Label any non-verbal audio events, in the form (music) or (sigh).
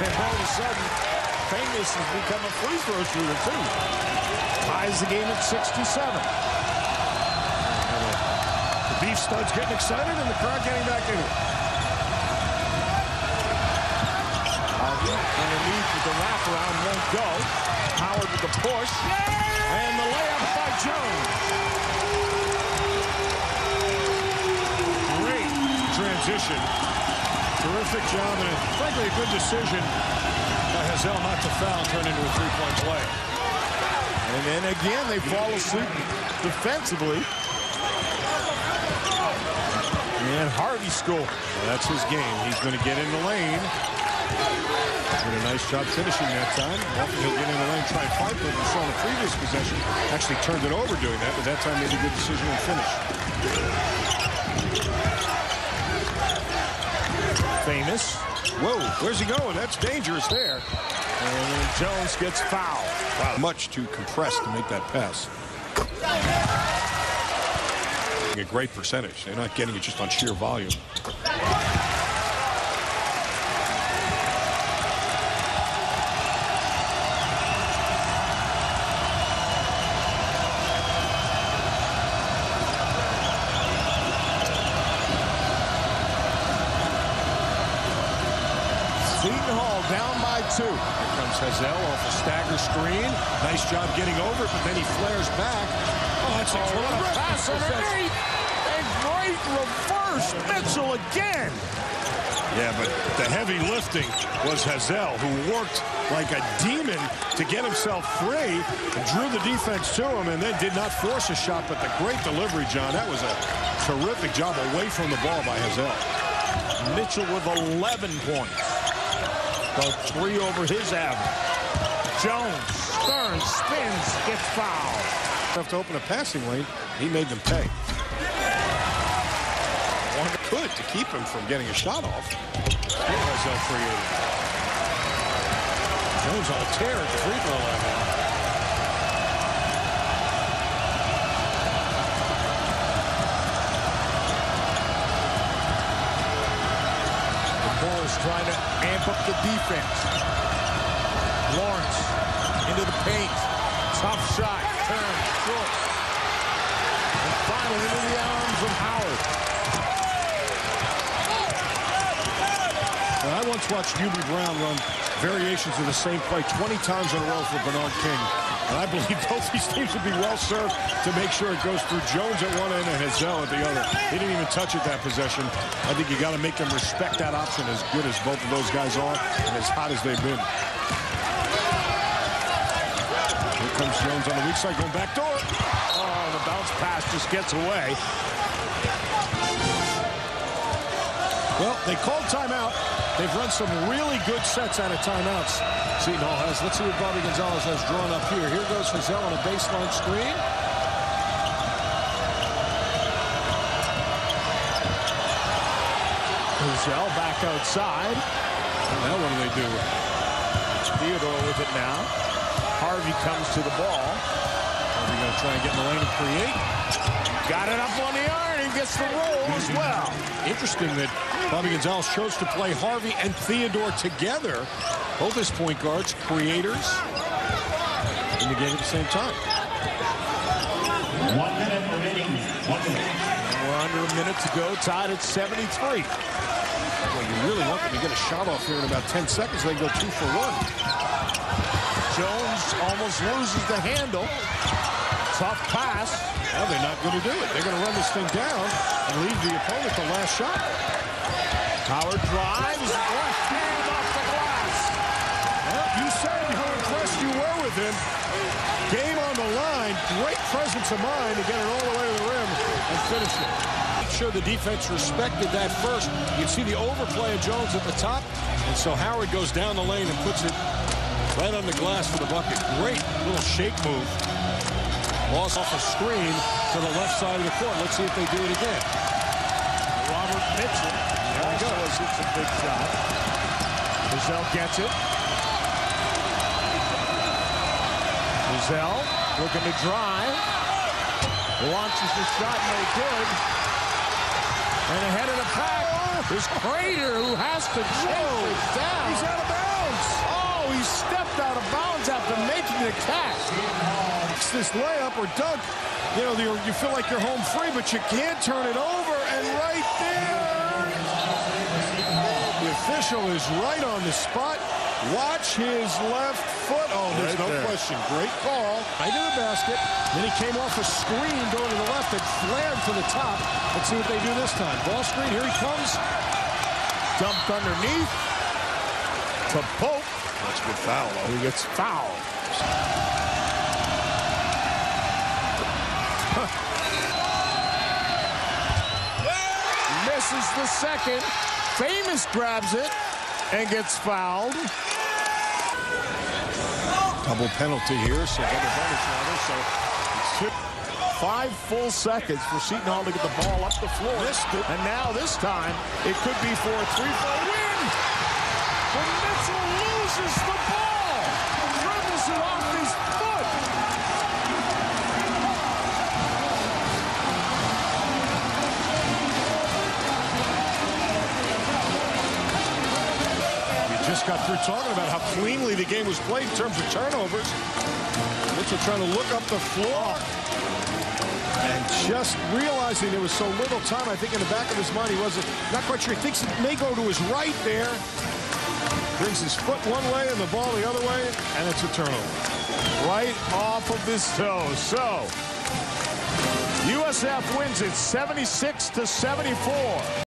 And all of a sudden, Famous has become a free throw shooter, too. Ties the game at 67. The beef stud's getting excited and the crowd getting back into it. Underneath with the wraparound won't go. Howard with the push. And the layup by Jones. Great transition. Terrific job and frankly a good decision by Hazell not to foul turn into a three-point play. And then again, they fall asleep defensively. And Harvey score. Well, that's his game. He's going to get in the lane. Did a nice job finishing that time. Often he'll get in the lane, try and fight, but we saw in the previous possession actually turned it over doing that, but that time made a good decision and finish. Famous. Whoa, where's he going? That's dangerous there. And then Jones gets fouled. Wow, much too compressed to make that pass. A great percentage. They're not getting it just on sheer volume. Seton Hall down by two. Here comes Hazell off a stagger screen. Nice job getting over it, but then he flares back. Oh, that's a Oh, what a terrific pass possession. underneath. A great reverse. Mitchell again. Yeah, but the heavy lifting was Hazell, who worked like a demon to get himself free, and drew the defense to him, and then did not force a shot. But the great delivery, John, that was a terrific job away from the ball by Hazell. Mitchell with 11 points. Three over his average. Jones, Stearns, spins, gets fouled. Enough to open a passing lane, he made them pay. One could to keep him from getting a shot off. Created. Jones on a tear at the free throw line now. Trying to amp up the defense. Lawrence into the paint. Tough shot. Turn. Short. And finally into the arms of Howard. Now, I once watched Hubie Brown run variations of the same play 20 times in a row for Bernard King. And I believe (laughs) both these teams would be well served to make sure it goes through Jones at one end and Hazell at the other. He didn't even touch it that possession. I think you got to make them respect that option as good as both of those guys are and as hot as they've been. Here comes Jones on the weak side going back door. Oh, the bounce pass just gets away. Well, they called timeout. They've run some really good sets out of timeouts. Seton Hall has. Let's see what Bobby Gonzalez has drawn up here. Here goes Hazell on a baseline screen. Hazell back outside. Now what do they do? Theodore with it now. Harvey comes to the ball. Are going to try and get in the lane and create? Got it up on the iron and gets the roll as well. Interesting that Bobby Gonzalez chose to play Harvey and Theodore together. Both as point guards, creators, in the game at the same time. One minute remaining. One minute. We're under a minute to go, tied at 73. Well, you really want them to get a shot off here in about 10 seconds. They go two for one. Jones almost loses the handle. Tough pass. Well, they're not going to do it. They're going to run this thing down and leave the opponent the last shot. Howard drives. Left hand off the glass. Well, you said how impressed you were with him. Game on the line. Great presence of mind to get it all the way to the rim and finish it. Make sure the defense respected that first. You can see the overplay of Jones at the top. And so Howard goes down the lane and puts it right on the glass for the bucket. Great little shake move. Lost off a screen to the left side of the court. Let's see if they do it again. Robert Mitchell. There he goes. Hits a big shot. Giselle gets it. Giselle looking to drive. Launches the shot, no good. And ahead of the pack. It's Crater who has to chase it down. He's out of bounds. Oh, he stepped out of bounds after making the catch. It's this layup or dunk. You know, you you feel like you're home free, but you can't turn it over. And right there, the official is right on the spot. Watch his left foot. Oh, there's Right no there. question. Great call. Right to the basket. Then he came off a screen going to the left and flared to the top. Let's see what they do this time. Ball screen. Here he comes. Dumped underneath to Pope. That's a good foul, though. He gets fouled. Misses the second. Famous grabs it and gets fouled. Double penalty here, so rather. So tip. Five full seconds for Seton Hall to get the ball up the floor. And now this time it could be for a three just got through talking about how cleanly the game was played in terms of turnovers. Mitchell trying to look up the floor. And just realizing there was so little time, I think in the back of his mind, he wasn't not quite sure. He thinks it may go to his right there. Brings his foot one way and the ball the other way, and it's a turnover. Right off of his toe. So USF wins it 76 to 74.